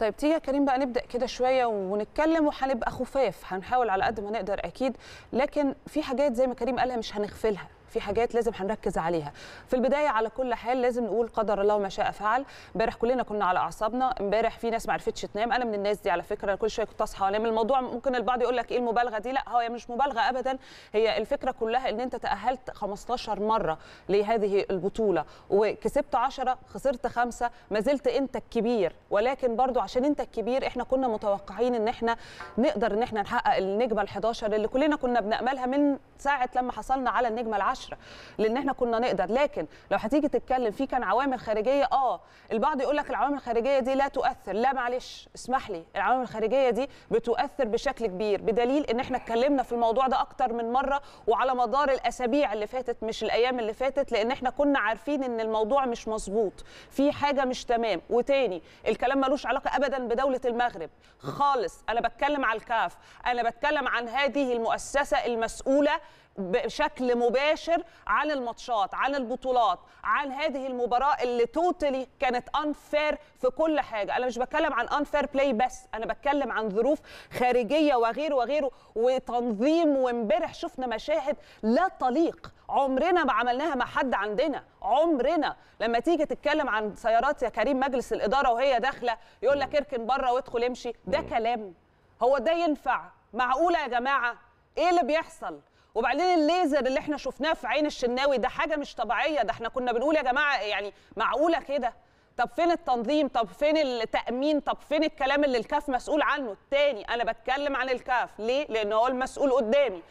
طيب تيجي يا كريم بقى نبدأ كده شوية ونتكلم وهنبقى خفاف هنحاول على قد ما نقدر أكيد لكن في حاجات زي ما كريم قالها مش هنغفلها. في حاجات لازم هنركز عليها. في البداية على كل حال لازم نقول قدر الله ما شاء فعل. امبارح كلنا كنا على أعصابنا. امبارح في ناس ما عرفتش تنام. أنا من الناس دي على فكرة كل شوية كنت أصحى وأنام. الموضوع ممكن البعض يقول لك إيه المبالغة دي؟ لا هو مش مبالغة ابدا. هي الفكرة كلها إن أنت تأهلت 15 مرة لهذه البطولة. وكسبت 10 خسرت خمسة ما زلت أنت الكبير. ولكن برضو عشان أنت الكبير إحنا كنا متوقعين إن إحنا نقدر إن إحنا نحقق النجمة ال11 اللي كلنا كنا بنأملها من ساعة لما حصلنا على النجمة العشره لأن إحنا كنا نقدر. لكن لو هتيجي تتكلم في كان عوامل خارجية آه البعض يقول لك العوامل الخارجية دي لا تؤثر. لا معلش اسمح لي. العوامل الخارجية دي بتؤثر بشكل كبير بدليل ان إحنا اتكلمنا في الموضوع ده أكتر من مرة وعلى مدار الأسابيع اللي فاتت مش الأيام اللي فاتت لأن إحنا كنا عارفين إن الموضوع مش مظبوط. في حاجة مش تمام. وتاني الكلام ملوش علاقة ابدا بدولة المغرب خالص. أنا بتكلم على الكاف أنا بتكلم عن هذه المؤسسة المسؤولة بشكل مباشر عن الماتشات عن البطولات عن هذه المباراة اللي totally كانت unfair في كل حاجة. أنا مش بتكلم عن unfair play بس أنا بتكلم عن ظروف خارجية وغيره وغيره وتنظيم وامبارح شفنا مشاهد لا تليق. عمرنا ما عملناها مع حد عندنا. عمرنا. لما تيجي تتكلم عن سيارات يا كريم مجلس الإدارة وهي داخلة يقول لك اركن بره وادخل امشي. ده كلام. هو ده ينفع؟ معقولة يا جماعة؟ إيه اللي بيحصل؟ وبعدين الليزر اللي إحنا شفناه في عين الشناوي ده حاجة مش طبيعية. ده إحنا كنا بنقول يا جماعة يعني معقولة كده؟ طب فين التنظيم؟ طب فين التأمين؟ طب فين الكلام اللي الكاف مسؤول عنه؟ التاني أنا بتكلم عن الكاف. ليه؟ لأن هو المسؤول قدامي.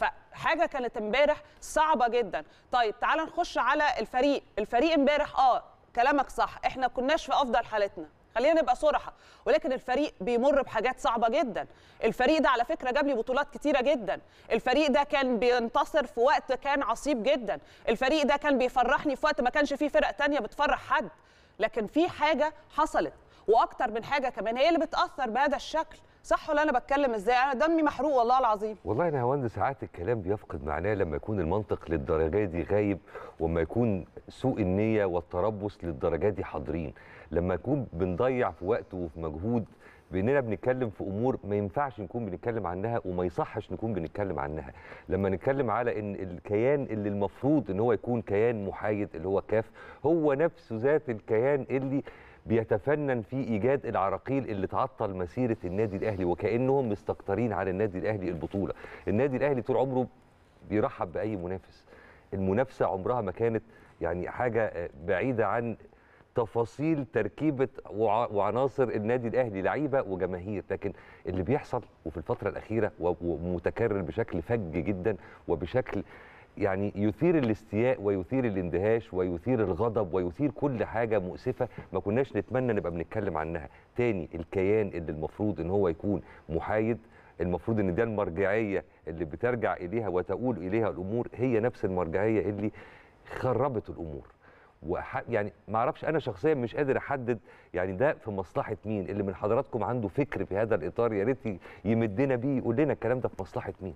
فحاجة كانت امبارح صعبة جدا. طيب تعال نخش على الفريق. الفريق امبارح آه كلامك صح. إحنا كناش في أفضل حالتنا. خلينا نبقى صراحة. ولكن الفريق بيمر بحاجات صعبة جدا. الفريق ده على فكرة جاب لي بطولات كتيرة جدا. الفريق ده كان بينتصر في وقت كان عصيب جدا. الفريق ده كان بيفرحني في وقت ما كانش فيه فرق تانية بتفرح حد. لكن في حاجة حصلت. وأكتر من حاجة كمان هي اللي بتاثر بهذا الشكل. صح ولا أنا بتكلم إزاي؟ أنا دمي محروق والله العظيم. والله أنا هوند ساعات الكلام بيفقد معناه لما يكون المنطق للدرجة دي غايب وما يكون سوء النية والتربص للدرجة دي حاضرين. لما يكون بنضيع في وقت وفي مجهود باننا بنتكلم في أمور ما ينفعش نكون بنتكلم عنها وما يصحش نكون بنتكلم عنها. لما نتكلم على إن الكيان اللي المفروض إن هو يكون كيان محايد اللي هو كاف هو نفسه ذات الكيان اللي بيتفنن في إيجاد العراقيل اللي تعطل مسيرة النادي الأهلي وكأنهم مستكترين على النادي الأهلي البطولة. النادي الأهلي طول عمره بيرحب بأي منافس. المنافسة عمرها ما كانت يعني حاجة بعيدة عن تفاصيل تركيبة وعناصر النادي الأهلي لعيبة وجماهير. لكن اللي بيحصل وفي الفترة الأخيرة ومتكرر بشكل فج جدا وبشكل يعني يثير الاستياء ويثير الاندهاش ويثير الغضب ويثير كل حاجة مؤسفة ما كناش نتمنى نبقى بنتكلم عنها. تاني الكيان اللي المفروض إن هو يكون محايد المفروض إن ده المرجعية اللي بترجع إليها وتقول إليها الأمور هي نفس المرجعية اللي خربت الأمور. وح... يعني ما أعرفش أنا شخصيا مش قادر أحدد يعني ده في مصلحة مين؟ اللي من حضراتكم عنده فكر في هذا الإطار يا ريت يمدنا بيه يقول لنا الكلام ده في مصلحة مين؟